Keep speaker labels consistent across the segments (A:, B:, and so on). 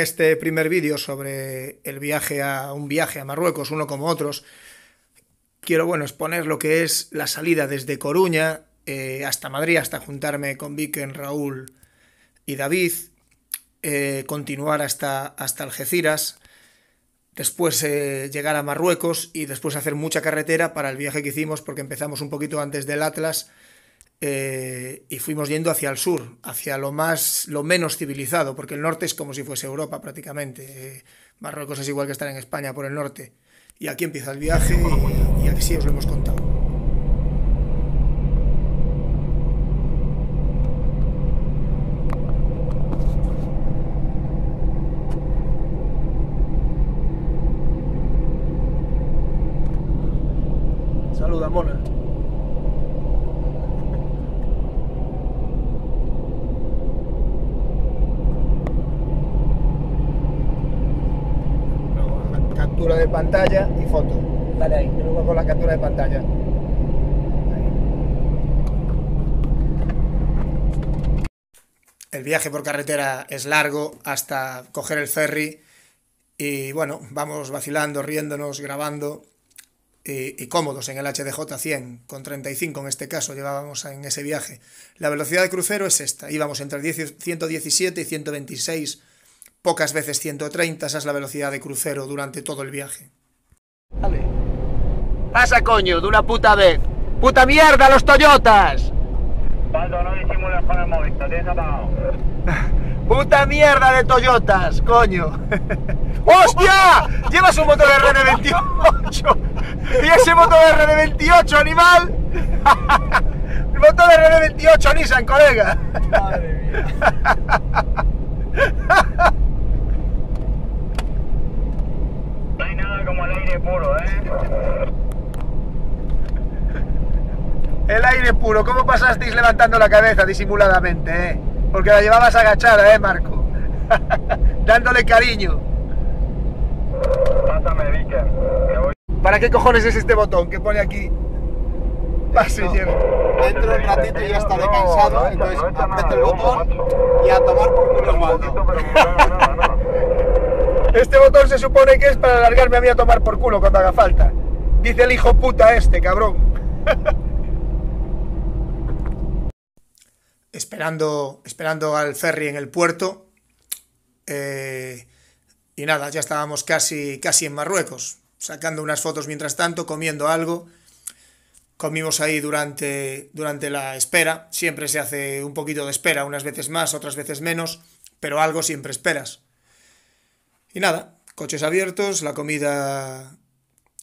A: Este primer vídeo sobre el viaje a un viaje a Marruecos, uno como otros, quiero bueno exponer lo que es la salida desde Coruña eh, hasta Madrid, hasta juntarme con Viken, Raúl y David, eh, continuar hasta, hasta Algeciras, después eh, llegar a Marruecos y después hacer mucha carretera para el viaje que hicimos, porque empezamos un poquito antes del Atlas eh, y fuimos yendo hacia el sur, hacia lo más, lo menos civilizado, porque el norte es como si fuese Europa prácticamente. Eh, Marruecos es igual que estar en España por el norte. Y aquí empieza el viaje y, y aquí sí os lo hemos contado. Saluda, mona. Captura de pantalla y foto. Dale ahí, y luego con la captura de pantalla. El viaje por carretera es largo hasta coger el ferry y bueno, vamos vacilando, riéndonos, grabando y, y, cómodos en el HDJ 100, con 35 en este caso llevábamos en ese viaje. La velocidad de crucero es esta, íbamos entre 10, 117 y 126, pocas veces 130, esa es la velocidad de crucero durante todo el viaje.
B: Vale. Pasa coño, de una puta vez. ¡Puta mierda, los Toyotas!
C: Baldo, no disimules con el móvil, lo tienes apagado.
B: ¡Puta mierda de Toyotas, coño! ¡Hostia! Llevas un motor RN28. ¿Y ese motor RN28, animal? El motor RN28 Nissan, colega.
C: Madre mía. No hay nada como el aire puro, ¿eh?
B: El aire puro, ¿cómo pasasteis levantando la cabeza disimuladamente, eh? Porque la llevabas agachada, eh, Marco. Dándole cariño.
C: Pásame, voy.
B: ¿Para qué cojones es este botón que pone aquí? Passenger.
D: Dentro un ratito ya estaré cansado, entonces aprieto el botón y a tomar por culo el baldo.
B: Este botón se supone que es para alargarme a mí a tomar por culo cuando haga falta. Dice el hijo puta este, cabrón. esperando, esperando al ferry en el puerto. Eh, y nada, ya estábamos casi, casi en Marruecos, sacando unas fotos mientras tanto, comiendo algo. Comimos ahí durante, durante la espera. Siempre se hace un poquito de espera, unas veces más, otras veces menos, pero algo siempre esperas. Y nada, coches abiertos, la comida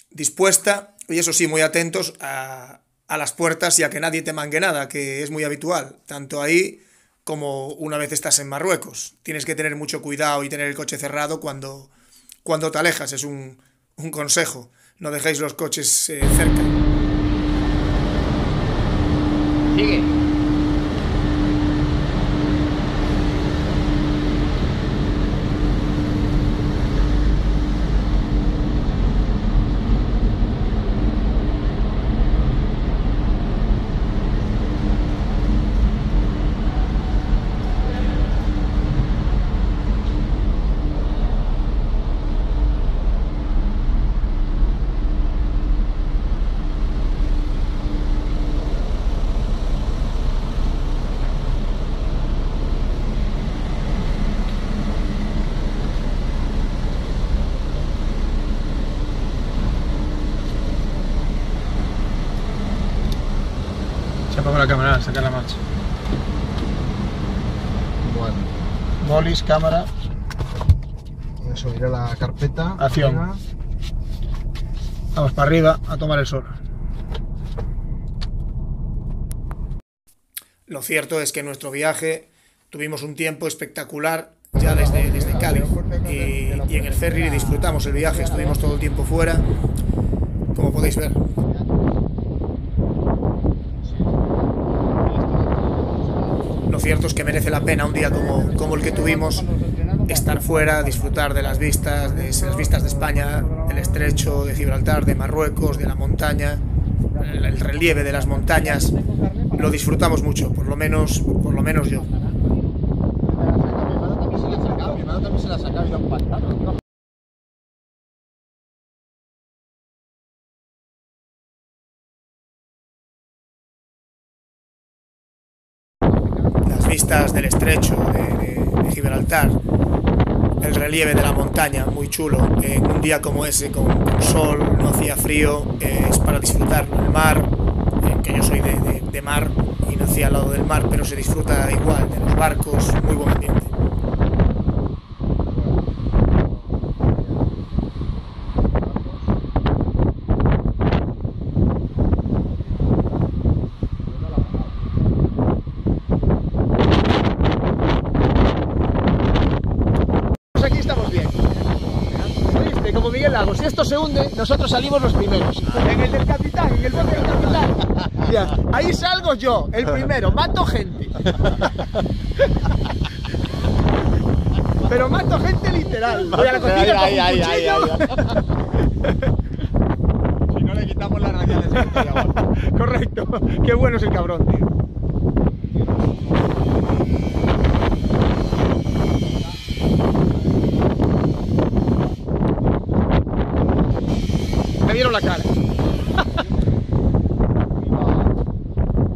B: dispuesta y eso sí, muy atentos a, a las puertas y a que nadie te mangue nada, que es muy habitual, tanto ahí como una vez estás en Marruecos. Tienes que tener mucho cuidado y tener el coche cerrado cuando, cuando te alejas, es un, un consejo. No dejéis los coches eh, cerca.
D: Sigue.
A: La cámara, sacar la marcha.
D: Bueno,
A: Bolis, cámara,
D: voy a subir a la carpeta.
A: Acción.
D: Arriba.
A: vamos para arriba a tomar el sol. Lo cierto es que en nuestro viaje tuvimos un tiempo espectacular ya desde, desde Cádiz y, y en el ferry disfrutamos el viaje, estuvimos todo el tiempo fuera, como podéis ver. Lo cierto es que merece la pena un día como, como el que tuvimos estar fuera, disfrutar de las vistas, de las vistas de España, del estrecho, de Gibraltar, de Marruecos, de la montaña, el, el relieve de las montañas. Lo disfrutamos mucho, por lo menos, por lo menos yo.
D: Mi mano también se la ha sacado, mi mano también se la ha sacado.
A: Del estrecho de, Gibraltar, el relieve de la montaña, muy chulo. En un día como ese, con, con sol, no hacía frío, eh, es para disfrutar. El mar, eh, que yo soy de, de, de, mar y nací al lado del mar, pero se disfruta igual, de los barcos, muy buen ambiente.
B: si esto se hunde, nosotros salimos los primeros. En el del capitán, en el bote del capitán. Ya, ahí salgo yo, el primero, mato gente. Pero mato gente literal. Voy a la cocina con un.
D: Si no le quitamos las radiales.
B: Correcto. Qué bueno es el cabrón, tío. Me dieron la cara.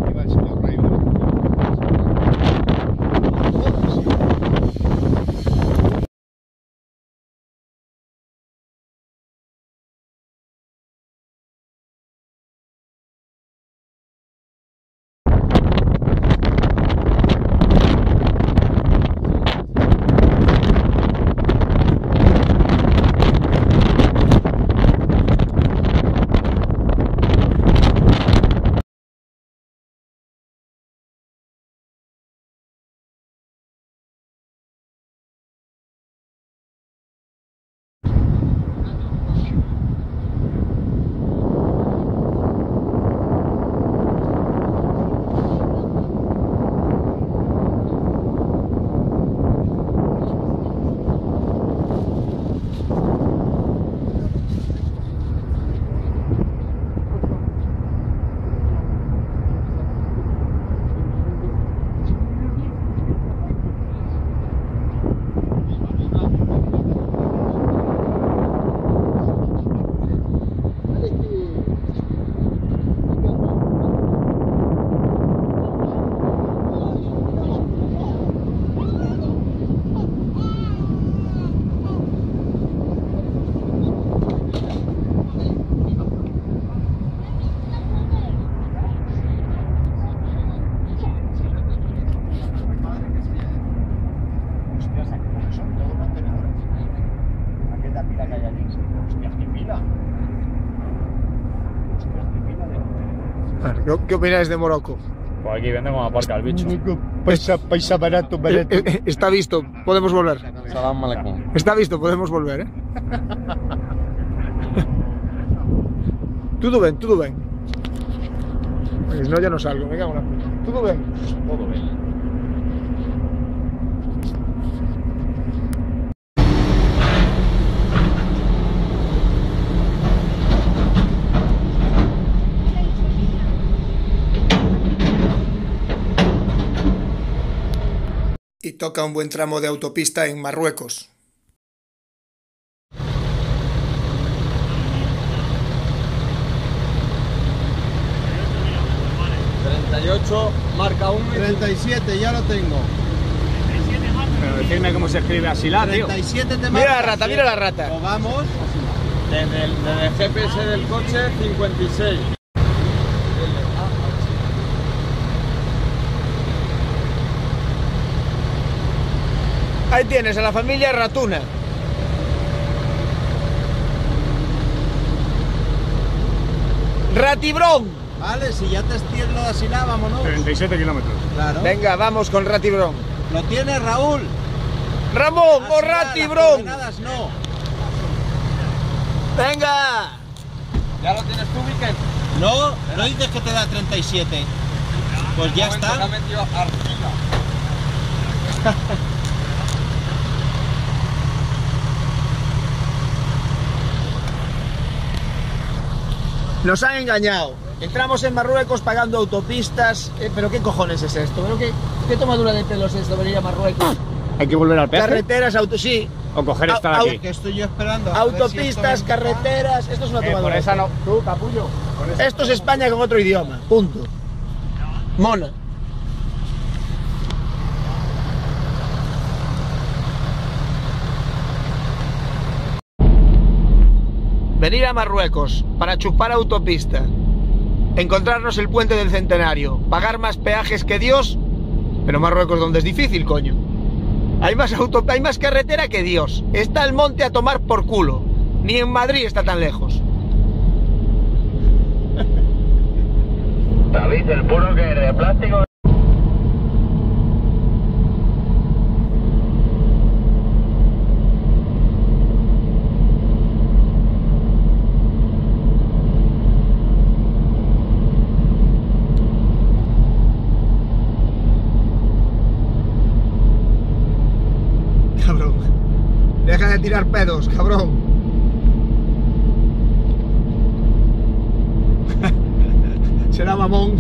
D: Viva el señor Rey. Hostias, aquí son todos contenedores. Aquesta pila que hay allí. Hostias, qué pila. Hostias, qué pila de
B: ¿Qué, opináis de Morocco?
E: Pues aquí venden como aparca el bicho.
D: Paisa, paisa barato,
B: Eh,
D: barato.
B: eh, eh, está visto, podemos volver.
D: Salam alaikum.
B: Está visto, podemos volver, ¿eh? Todo bien, todo bien. Pues no, ya no salgo, me cago en la puta. Todo bien.
E: Todo bien.
A: Y toca un buen tramo de autopista en Marruecos.
E: marca 1.
D: 37, ya lo tengo.
E: Pero decirme cómo se escribe así la, tío.
D: 37 te
B: Mira la rata, mira la rata.
D: Pues vamos.
E: Desde el, desde el GPS del coche, 56.
B: Ahí tienes a la familia Ratuna. Ratibrón.
D: Vale, si ya te extiendo así la, vámonos.
E: 37 kilómetros.
D: Claro.
B: Venga, vamos con Ratibrón.
D: Lo tienes, Raúl.
B: Ramón o
D: Así las
B: Ratibrón.
D: no.
B: Venga.
E: ¿Ya lo tienes tú, Miquel?
D: No, no dices que te da 37. Pues ya
E: ha
D: está.
B: Nos han engañado. Entramos en Marruecos pagando autopistas. Eh, ¿Pero qué cojones es esto? ¿Pero qué, qué tomadura de pelo es esto? Venir a Marruecos.
E: Hay que volver al
B: Carreteras, auto, sí.
E: O coger esta de aquí.
D: Que estoy yo esperando. si
B: Autopistas, carreteras. Esto es una
E: Eh,
B: tomadura.
E: por
B: de
E: esa no. Tú, capullo.
B: Esto es España con otro idioma. Punto. Mona.
A: Venir a Marruecos para chupar autopista, encontrarnos el puente del centenario, pagar más peajes que Dios, pero Marruecos donde es difícil, coño. Hay más auto, hay más carretera que Dios. Está el monte a tomar por culo. Ni en Madrid está tan lejos.
C: David, el puro que de plástico.
A: Cabrón. Deja de tirar pedos, cabrón. Será mamón.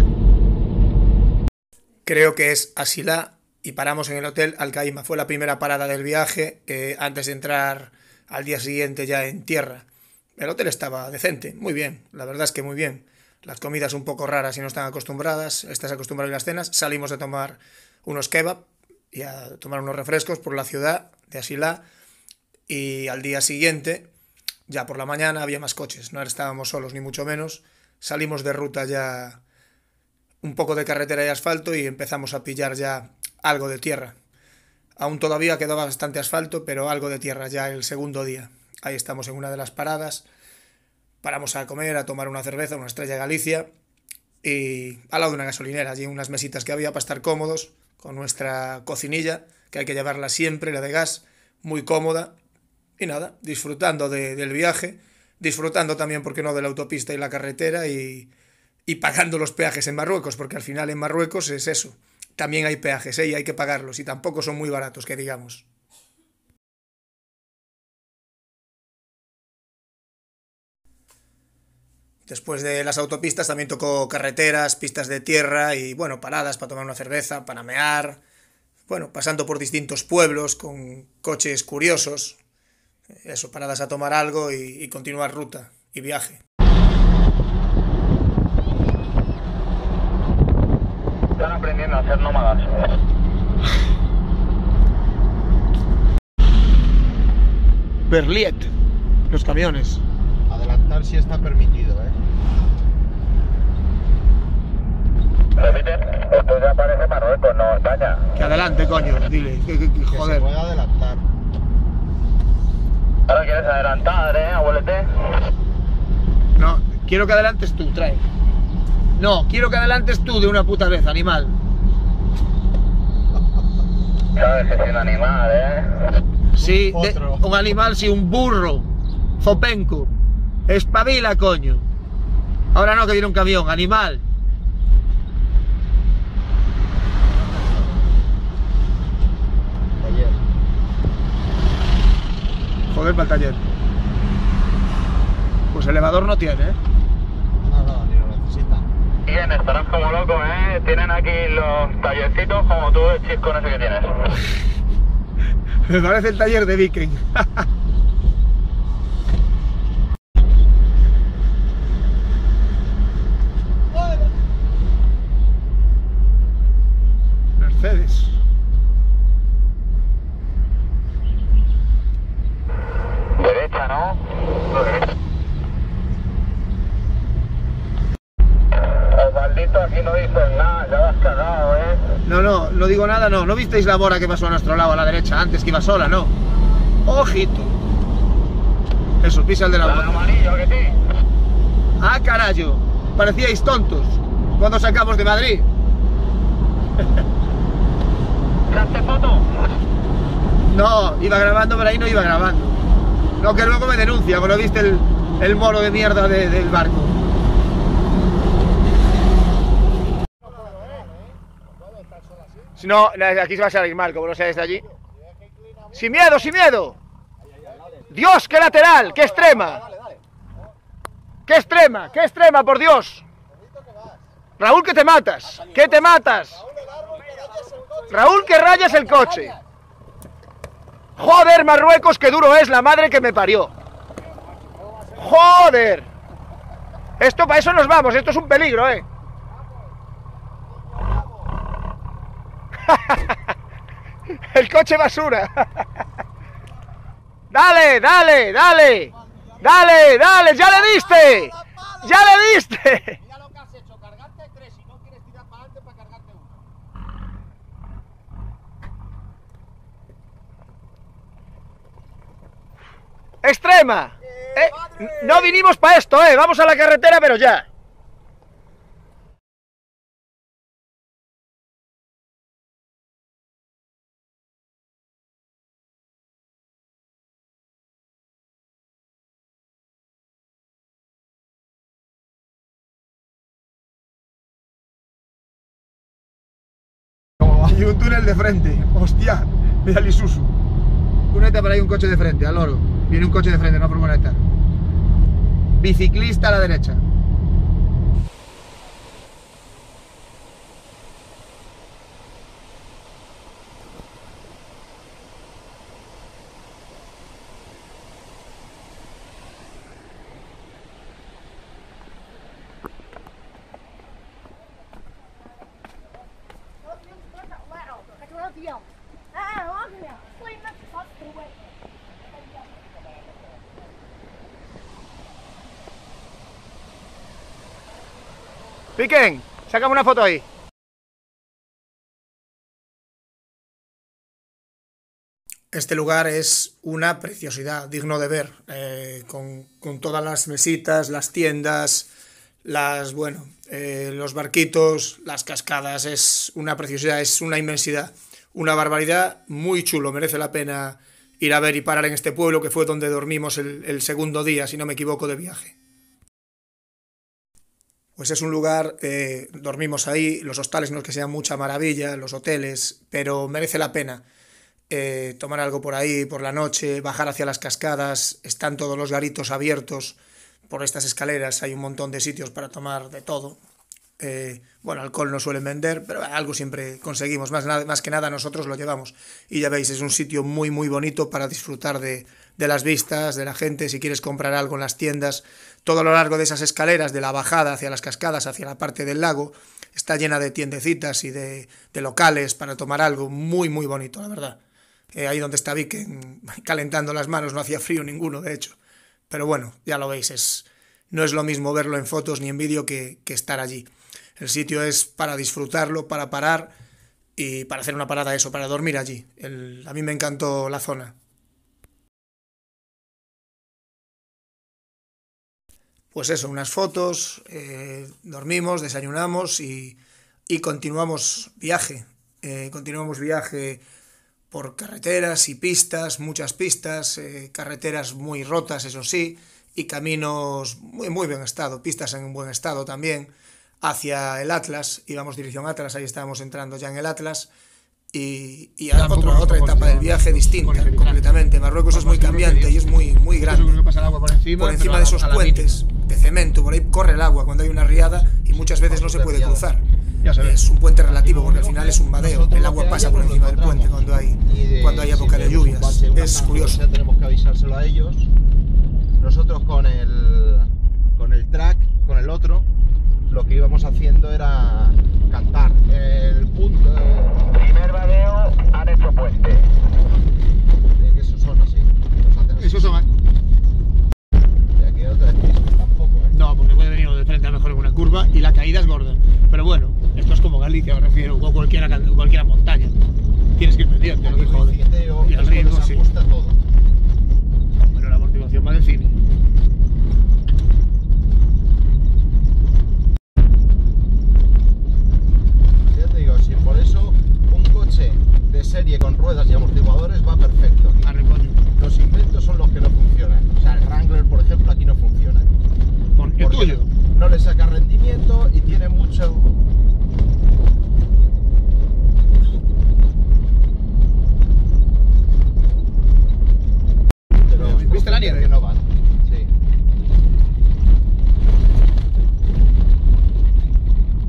A: Creo que es Asilá y paramos en el hotel Alcaima. Fue la primera parada del viaje eh, antes de entrar al día siguiente ya en tierra. El hotel estaba decente, muy bien, la verdad es que muy bien. Las comidas un poco raras y no están acostumbradas, estás acostumbrado a las cenas. Salimos a tomar unos kebab y a tomar unos refrescos por la ciudad de Asilá y al día siguiente, ya por la mañana, había más coches, no estábamos solos ni mucho menos, salimos de ruta ya un poco de carretera y asfalto y empezamos a pillar ya algo de tierra. Aún todavía quedaba bastante asfalto, pero algo de tierra ya el segundo día. Ahí estamos en una de las paradas, paramos a comer, a tomar una cerveza, una estrella Galicia y al lado de una gasolinera, allí unas mesitas que había para estar cómodos, con nuestra cocinilla, que hay que llevarla siempre, la de gas, muy cómoda. Y nada, disfrutando de, del viaje, disfrutando también, porque no?, de la autopista y la carretera y, y pagando los peajes en Marruecos, porque al final en Marruecos es eso. También hay peajes, ¿eh? y hay que pagarlos, y tampoco son muy baratos, que digamos. Después de las autopistas también tocó carreteras, pistas de tierra y, bueno, paradas para tomar una cerveza, para mear. Bueno, pasando por distintos pueblos con coches curiosos. Eso, paradas a tomar algo y, y continuar ruta y viaje.
C: Están aprendiendo a ser nómadas.
A: Berliet, los camiones.
D: Adelantar sí está permitido, ¿eh?
C: Repite, esto ya parece Marruecos, no España.
A: Que adelante, coño, dile. Que, que- que-
D: Que se
A: joder.
D: puede adelantar.
C: Ahora quieres adelantar, ¿eh, abuelete?
A: No, quiero que adelantes tú, trae. No, quiero que adelantes tú de una puta vez, animal.
C: Sabes que soy un animal, ¿eh?
A: Sí,
D: Un
A: de- un animal, sí, un burro. Zopenco. Espabila, coño. Ahora no, que viene un camión, animal.
D: Ayer.
A: Joder, para el taller. Pues elevador no tiene, ¿eh?
D: No, no, ni lo necesita.
C: Bien, estarás como loco, ¿eh? Tienen aquí los tallercitos como tú el chisco ese que tienes.
A: Me parece el taller de Viking. Mercedes.
C: Derecha, ¿no? Osvaldito, aquí no dices nada, ya vas cagado, ¿eh?
A: No, no, no digo nada, no. ¿No visteis la mora que pasó a nuestro lado a la derecha antes que iba sola, no? Ojito. Eso, pisa el de la
C: sí.
A: Ah, carajo. Parecíais tontos cuando sacamos de Madrid.
C: ¿Echaste foto?
A: No, iba grabando, pero ahí no iba grabando. No, que luego me denuncia, cuando viste el, el moro de mierda de- del barco. Si no, aquí se va a salir mal, como no sea desde allí. ¡Sin miedo, sin miedo! ¡Dios, qué lateral! ¡Qué extrema! ¡Qué extrema! ¡Qué extrema, por Dios! Raúl, que te matas. ¿Qué te matas? Raúl, que rayas el coche. Joder, Marruecos, qué duro es la madre que me parió. Joder. Esto para eso nos vamos, esto es un peligro, eh. El coche basura. Dale, dale, dale.
F: Dale, dale, ya le diste. Ya le diste.
D: Mira lo que has hecho, cargarte tres y no quieres tirar para adelante para cargarte uno.
F: Extrema. Eh, no vinimos para esto, eh. Vamos a la carretera, pero ya.
A: Y un túnel de frente. Hostia, mira el Isuzu. Túnete por ahí un coche de frente, al loro. Viene un coche de frente, no furgoneta. Biciclista a la derecha.
F: Piquen, sácame una foto ahí.
A: Este lugar es una preciosidad, digno de ver, eh, con, todas las mesitas, las tiendas, las, bueno, eh, los barquitos, las cascadas, es una preciosidad, es una inmensidad, una barbaridad, muy chulo, merece la pena ir a ver y parar en este pueblo que fue donde dormimos el segundo día, si no me equivoco, de viaje. Pues es un lugar, eh, dormimos ahí, los hostales no es que sean mucha maravilla, los hoteles, pero merece la pena eh, tomar algo por ahí por la noche, bajar hacia las cascadas, están todos los garitos abiertos por estas escaleras, hay un montón de sitios para tomar de todo. Eh, bueno, alcohol no suelen vender, pero algo siempre conseguimos, más, nada, más que nada nosotros lo llevamos. Y ya veis, es un sitio muy, muy bonito para disfrutar de, de las vistas, de la gente, si quieres comprar algo en las tiendas. Todo a lo largo de esas escaleras, de la bajada hacia las cascadas, hacia la parte del lago, está llena de tiendecitas y de, de locales para tomar algo. Muy, muy bonito, la verdad. Eh, ahí donde está Vic, en- calentando las manos, no hacía frío ninguno, de hecho. Pero bueno, ya lo veis, es, no es lo mismo verlo en fotos ni en vídeo que, que estar allí. El sitio es para disfrutarlo, para parar y para hacer una parada eso, para dormir allí. El- a mí me encantó la zona. Pues eso, unas fotos, eh, dormimos, desayunamos y, y continuamos viaje. Eh, continuamos viaje por carreteras y pistas, muchas pistas, eh, carreteras muy rotas, eso sí, y caminos muy, muy buen estado, pistas en buen estado también, hacia el Atlas, íbamos dirección Atlas, ahí estábamos entrando ya en el Atlas, y, y a otra, otra etapa del viaje distinta, completamente. Marruecos es muy cambiante y es muy, muy grande.
B: por encima.
A: Por encima
B: pero
A: de esos puentes de cemento, por ahí corre el agua cuando hay una riada y muchas veces no se puede cruzar. Es un puente relativo porque al final es un vadeo, el agua pasa por encima del puente cuando hay, cuando hay época de lluvias. Es curioso.
D: tenemos que avisárselo a ellos. Nosotros con el, con el track, con el otro, lo que íbamos haciendo era cantar. El punto de,
C: Primer vadeo, han hecho puente.
D: esos son así. los hacen así.
B: Eso son.
D: Y aquí otra vez, tampoco, ¿eh?
B: No, porque puede venir de frente a lo mejor en una curva y la caída es gorda. Pero bueno, esto es como Galicia, me refiero, o cualquiera, cualquiera montaña. Tienes que ir pendiente, no te
D: el fiteo,
B: Y al
D: esto les
B: ritmo, sí.
D: ajusta todo.
B: Pero la amortiguación va de cine.
D: Ya te digo, si por eso un coche de serie con ruedas y amortiguadores va perfecto. aquí.
B: Coño.
D: Los inventos son los que no funcionan. O sea, el Wrangler, por ejemplo, aquí no funciona.
B: Con el
D: Porque
B: tuyo.
D: No le saca rendimiento y tiene mucho. de los
B: ¿Viste la nieve?
D: que no van. Sí.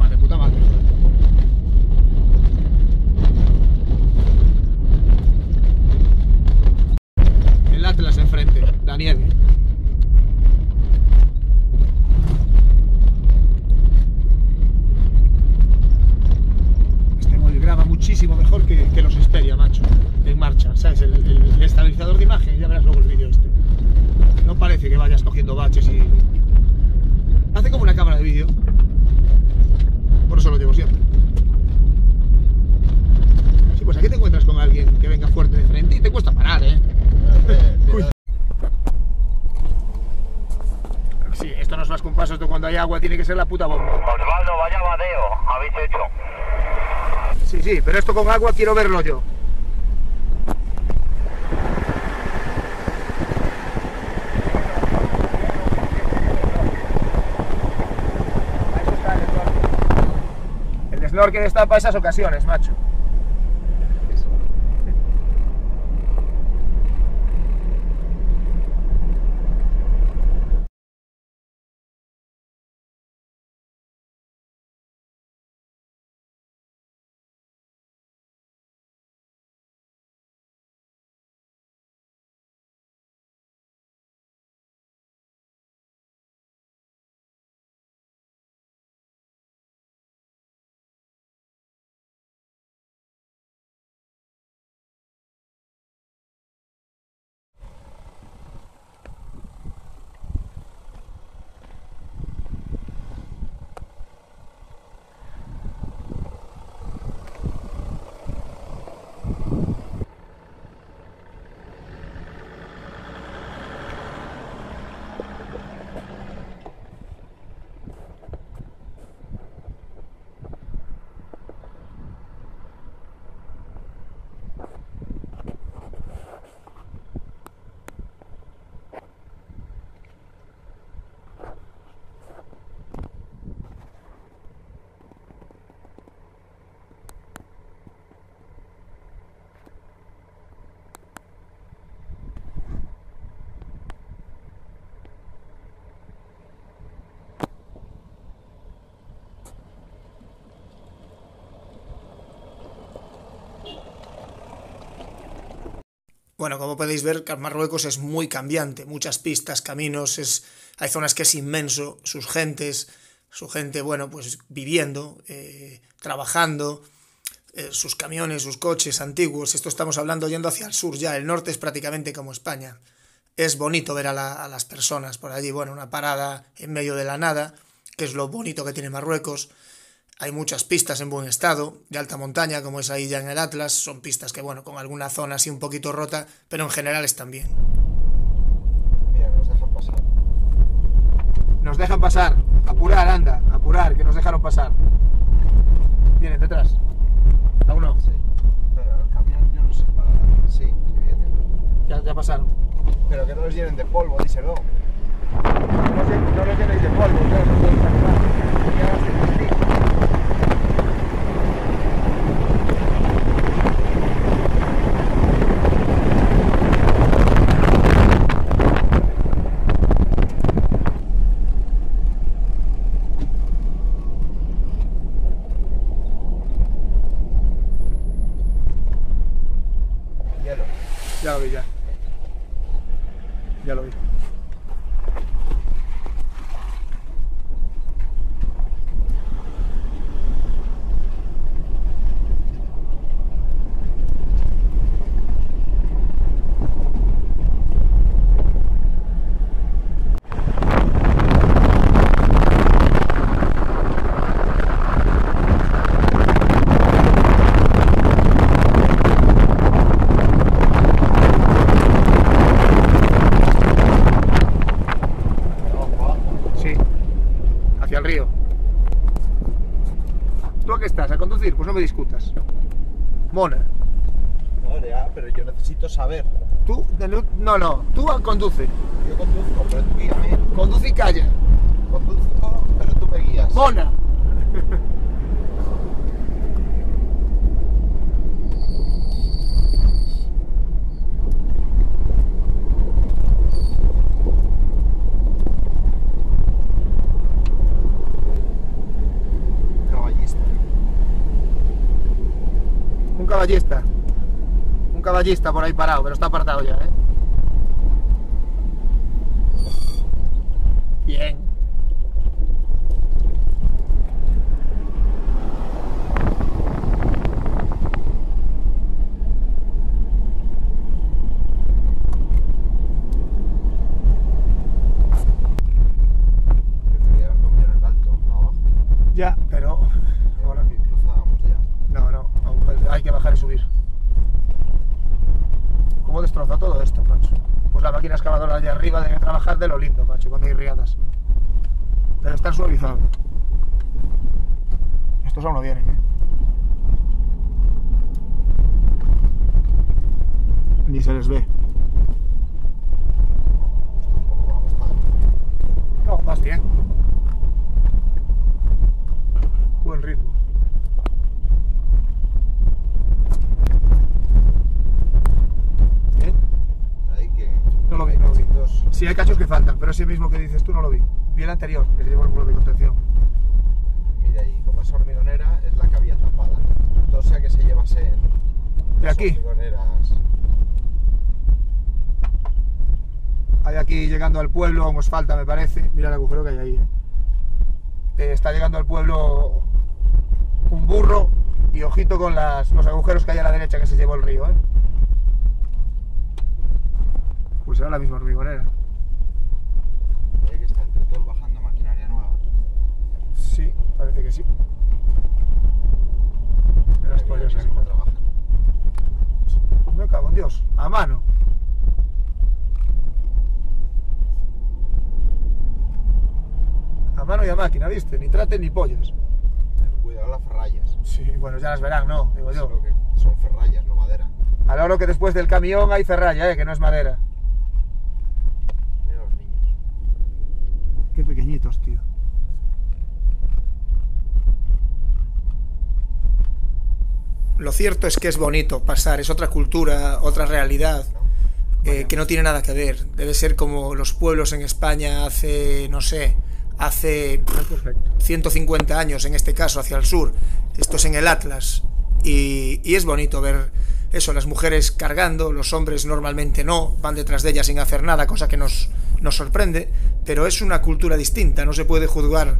B: Va de puta madre. El Atlas enfrente, la nieve. Este móvil graba muchísimo mejor que, que los Xperia, macho, en marcha, ¿sabes? El, el- el estabilizador de imagen, ya verás luego el vídeo este. Paso, esto cuando hay agua tiene que ser la puta bomba.
C: Osvaldo, vaya badeo, habéis hecho.
B: Sí, sí, pero esto con agua quiero verlo yo. El snorkel está para esas ocasiones, macho.
A: Bueno, como podéis ver, Marruecos es muy cambiante, muchas pistas, caminos, es, hay zonas que es inmenso, sus gentes, su gente, bueno, pues viviendo, eh, trabajando, eh, sus camiones, sus coches antiguos, esto estamos hablando yendo hacia el sur ya, el norte es prácticamente como España. Es bonito ver a, la, a las personas por allí, bueno, una parada en medio de la nada, que es lo bonito que tiene Marruecos. Hay muchas pistas en buen estado, de alta montaña, como es ahí ya en el Atlas. Son pistas que, bueno, con alguna zona así un poquito rota, pero en general están bien.
D: Mira, nos dejan pasar.
B: Nos dejan pasar. Apurar, anda, apurar, que nos dejaron pasar. Vienen detrás. Aún no.
D: Sí. Pero el camión, yo no sé para. Sí, que viene.
B: Ya, ya pasaron.
D: Pero que no los llenen de polvo, díselo.
B: No, sé, no los llenéis de polvo, claro, no podéis animar. Ya os entendí.
D: Hielo.
B: Ya lo vi, ya. Ya lo vi. Sí. Hacia el río. ¿Tú a qué estás? ¿A conducir? Pues no me discutas. Mona.
D: No, ya, pero yo necesito saber.
B: Tú, de nu- no, no, conduce.
D: Yo conduzco, pero tú guíame.
B: Conduce y calla.
D: Conduzco, pero tú me guías.
B: Mona.
D: Caballista.
B: Un caballista. Un caballista por ahí parado, pero está apartado ya, ¿eh? Bien.
D: Yo quería haber comido en el alto, no abajo.
B: Ya, pero...
D: Ahora que cruzábamos ya.
B: No, no, aún hay que bajar y subir. ¿Cómo destrozó todo esto, macho? Pues la máquina excavadora de allá arriba debe trabajar de lo lindo, macho, cuando hay riadas. Debe estar suavizado. Estos aún no vienen, ¿eh? Ni se les ve.
D: Tampoco vamos tan-
B: No, vas bien. Buen ritmo. ¿Eh?
D: Ahí que.
B: No lo vi,
D: Cachitos.
B: Sí, hay cachos que faltan, pero ese mismo que dices tú no lo vi. Vi el anterior, que se llevó el muro de contención.
D: Mira, y como es hormigonera, es la que había tapada. O sea que se llevase
B: ¿De aquí?
D: hormigoneras.
B: Hay aquí llegando al pueblo, aún os falta, me parece. Mira el agujero que hay ahí. ¿eh? Eh, está llegando al pueblo un burro y ojito con las, los agujeros que hay a la derecha que se llevó el río. ¿eh? Pues será la misma hormigonera.
D: Ahí que está entre todos bajando maquinaria nueva.
B: Sí, parece que sí. Se
D: cómo
B: encuentra.
D: trabajan.
B: Me cago en Dios, a mano. A mano y a máquina, ¿viste? Ni trate ni pollas.
D: Cuidado las ferrallas.
B: Sí, bueno, ya las verán, ¿no? Digo yo.
D: Solo que son ferrallas, no madera.
B: A hora que después del camión hay ferralla, ¿eh? Que no es madera.
D: Mira los niños.
B: Qué pequeñitos, tío.
A: Lo cierto es que es bonito pasar, es otra cultura, otra realidad, eh, que no tiene nada que ver. Debe ser como los pueblos en España hace, no sé, hace
B: Perfecto.
A: 150 años, en este caso, hacia el sur. Esto es en el Atlas. Y, y es bonito ver eso, las mujeres cargando, los hombres normalmente no, van detrás de ellas sin hacer nada, cosa que nos, nos sorprende, pero es una cultura distinta, no se puede juzgar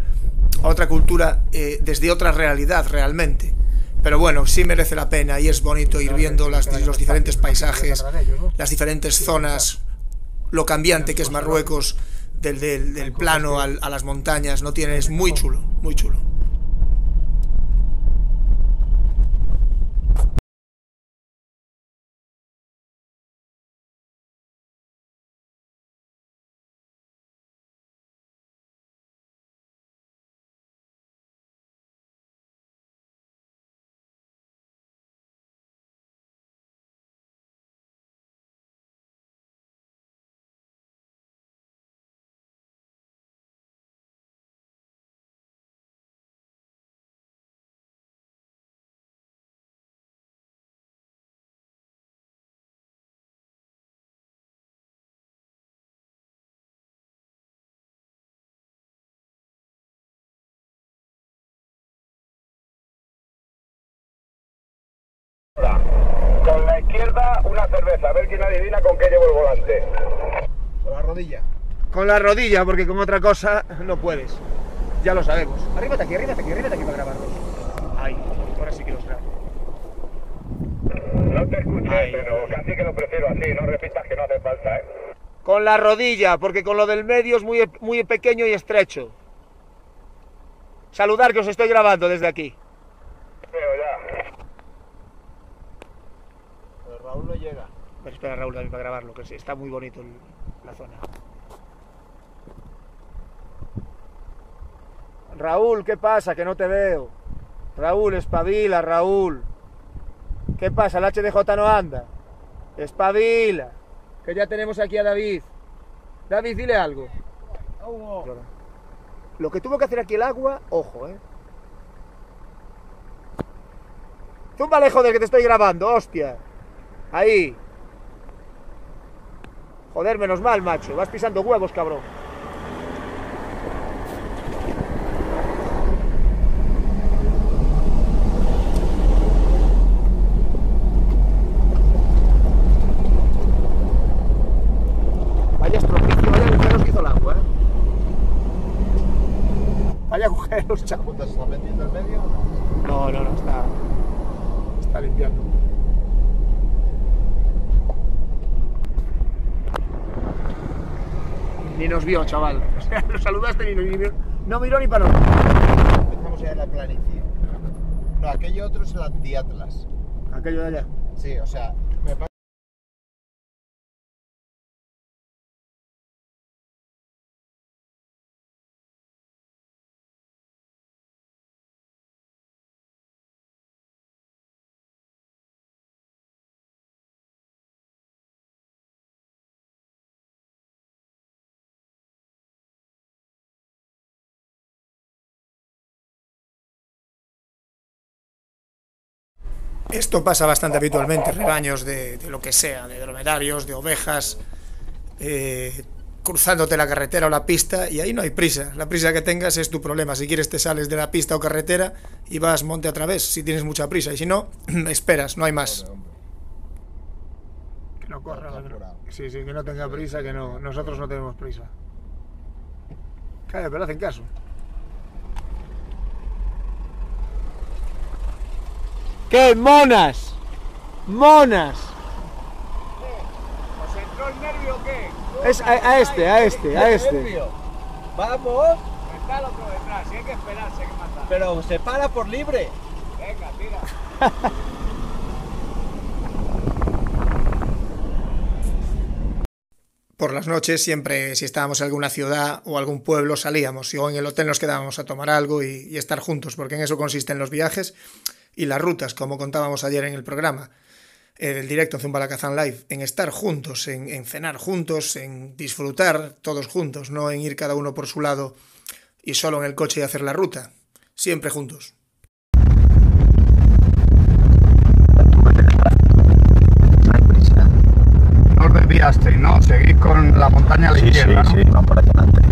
A: a otra cultura eh, desde otra realidad realmente. Pero bueno, sí merece la pena y es bonito ir viendo las- los diferentes paisajes, las diferentes zonas, lo cambiante que es Marruecos del, del- del plano al- a las montañas, no tiene, es muy chulo, muy chulo.
C: Con la izquierda una cerveza, a ver quién adivina con qué llevo el volante.
D: Con la rodilla.
B: Con la rodilla, porque con otra cosa no puedes. Ya lo sabemos. Arríbate aquí, arríbate aquí, arríbate aquí para grabarlos. Ahí, ahora sí que los grabo.
C: No te escuché,
B: Ay.
C: pero casi que lo prefiero así, no repitas que no hace falta, ¿eh?
B: Con la rodilla, porque con lo del medio es muy, muy pequeño y estrecho. Saludar que os estoy grabando desde aquí.
C: Veo ya.
D: Pero Raúl no llega.
B: Pero espera Raúl también para grabarlo, que sí, está muy bonito el- la zona. Raúl, ¿qué pasa? Que no te veo. Raúl, espabila, Raúl. ¿Qué pasa? El HDJ no anda. Espabila. Que ya tenemos aquí a David. David, dile algo. Lo que tuvo que hacer aquí el agua, ojo, eh. Zúmbale, joder, que te estoy grabando, hostia. Ahí. Joder, menos mal, macho. Vas pisando huevos, cabrón. Vaya estropicio, vaya agujeros que hizo el agua, ¿eh? Vaya agujeros, chavo.
D: ¿Putas se está metiendo en medio?
B: No, no, no, está. Está limpiando. Ni nos vio, chaval. O sea, lo saludaste y ni, ni- no miró ni para nosotros.
D: Empezamos ya en la planicie. No, aquello otro es el antiatlas.
B: Aquello de allá.
D: Sí, o sea, me parece.
A: Esto pasa bastante habitualmente, rebaños de, de lo que sea, de dromedarios, de ovejas, eh, cruzándote la carretera o la pista y ahí no hay prisa. La prisa que tengas es tu problema. Si quieres te sales de la pista o carretera y vas monte a través si tienes mucha prisa y si no, esperas, no hay más.
E: Que no corra, sí, sí, que no tenga prisa, que no, nosotros no tenemos prisa. Calla, pero hacen caso.
G: ¿Qué? ¡Monas! ¡Monas!
E: ¿Os entró el nervio o qué?
G: Es a, a este, a este, a este.
D: Vamos,
E: Está el otro detrás, si hay que esperarse, hay que matar.
D: pero se para por libre.
E: Venga, tira.
A: Por las noches siempre, si estábamos en alguna ciudad o algún pueblo, salíamos y o en el hotel nos quedábamos a tomar algo y, y estar juntos, porque en eso consisten los viajes y las rutas, como contábamos ayer en el programa, en el directo Zumbalacazán Live, en estar juntos, en, en cenar juntos, en disfrutar todos juntos, no en ir cada uno por su lado y solo en el coche y hacer la ruta, siempre juntos.
H: No os desviasteis, ¿no? Seguís con la montaña a la izquierda, ¿no?
C: vamos por aquí adelante.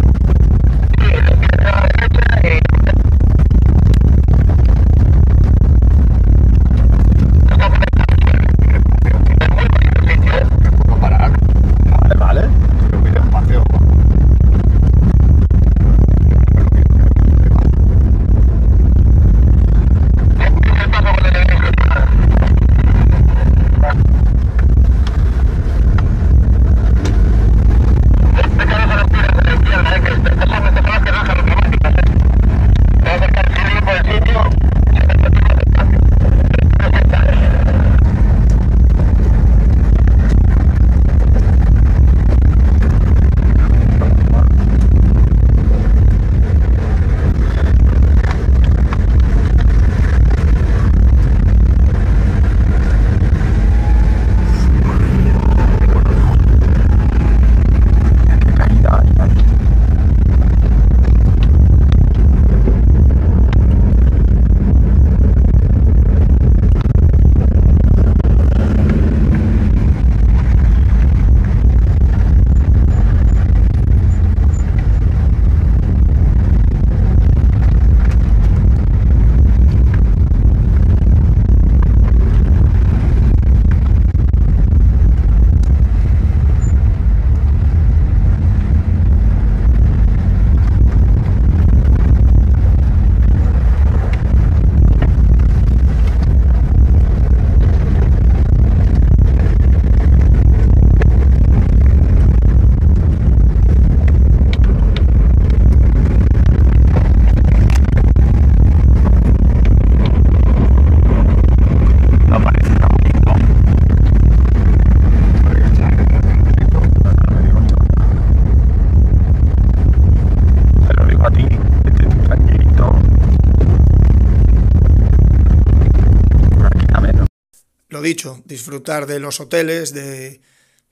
A: Disfrutar de los hoteles, de,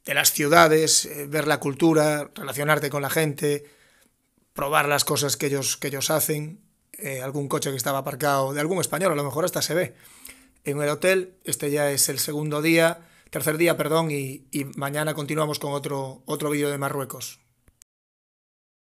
A: las ciudades, eh, ver la cultura, relacionarte con la gente, probar las cosas que ellos, que ellos hacen, eh, algún coche que estaba aparcado, de algún español, a lo mejor hasta se ve. En el hotel, este ya es el segundo día, tercer día, perdón, y, y mañana continuamos con otro, otro vídeo de Marruecos.